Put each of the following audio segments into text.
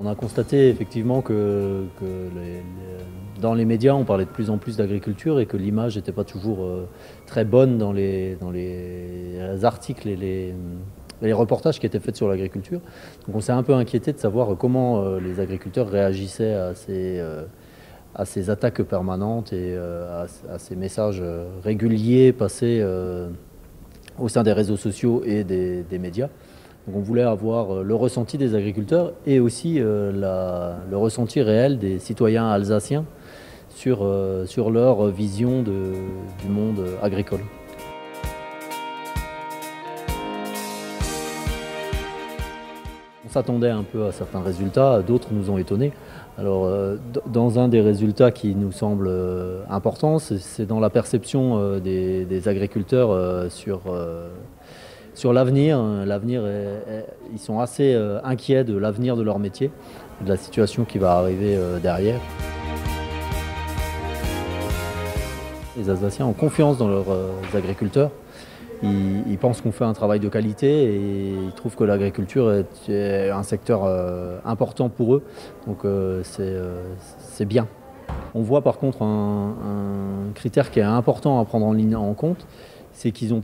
On a constaté effectivement que, dans les médias, on parlait de plus en plus d'agriculture et que l'image n'était pas toujours euh, très bonne dans les, articles et les, reportages qui étaient faits sur l'agriculture. Donc on s'est un peu inquiété de savoir comment euh, les agriculteurs réagissaient à ces, euh, à ces attaques permanentes et à, ces messages réguliers passés au sein des réseaux sociaux et des médias on voulait avoir euh, le ressenti des agriculteurs et aussi euh, le ressenti réel des citoyens alsaciens sur, euh, sur leur vision du monde agricole. On s'attendait un peu à certains résultats, d'autres nous ont étonnés. Alors, dans un des résultats qui nous semble important, c'est dans la perception des, agriculteurs sur sur l'avenir. Euh, l'avenir, ils sont assez euh, inquiets de l'avenir de leur métier, de la situation qui va arriver euh, derrière. Les Alsaciens ont confiance dans leurs agriculteurs. Ils, pensent qu'on fait un travail de qualité et ils trouvent que l'agriculture est, un secteur important pour eux. Donc c'est bien. On voit par contre un, critère qui est important à prendre en, en compte, c'est qu'ils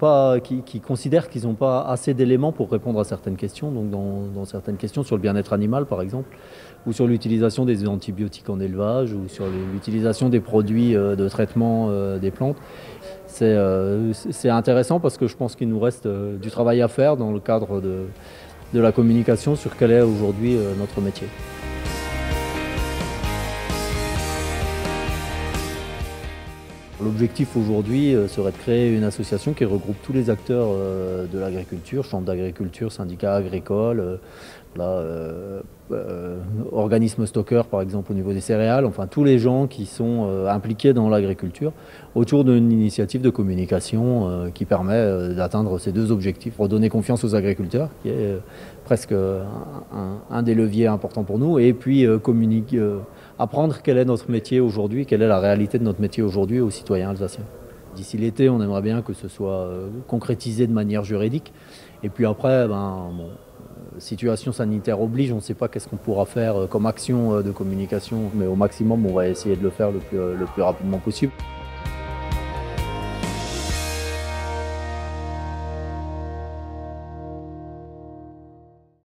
considèrent qu'ils n'ont pas assez d'éléments pour répondre à certaines questions. Donc dans, certaines questions sur le bien-être animal, par exemple, ou sur l'utilisation des antibiotiques en élevage, ou sur l'utilisation des produits euh, de traitement euh, des plantes. Euh, c'est intéressant parce que je pense qu'il nous reste du travail à faire dans le cadre de la communication sur quel est aujourd'hui notre métier. L'objectif aujourd'hui euh, serait de créer une association qui regroupe tous les acteurs euh, de l'agriculture, chambre d'agriculture, syndicats agricoles, euh, organismes stockeurs par exemple au niveau des céréales, enfin tous les gens qui sont impliqués dans l'agriculture autour d'une initiative de communication qui permet d'atteindre ces deux objectifs, redonner confiance aux agriculteurs, qui est presque un, des leviers importants pour nous, et puis communiquer apprendre quel est notre métier aujourd'hui, quelle est la réalité de notre métier aujourd'hui aux citoyens alsaciens. D'ici l'été, on aimerait bien que ce soit euh, concrétisé de manière juridique. Et puis après, ben, euh, situation sanitaire oblige, on ne sait pas qu'est-ce qu'on pourra faire euh, comme action de communication, mais au maximum, on va essayer de le faire le plus rapidement possible.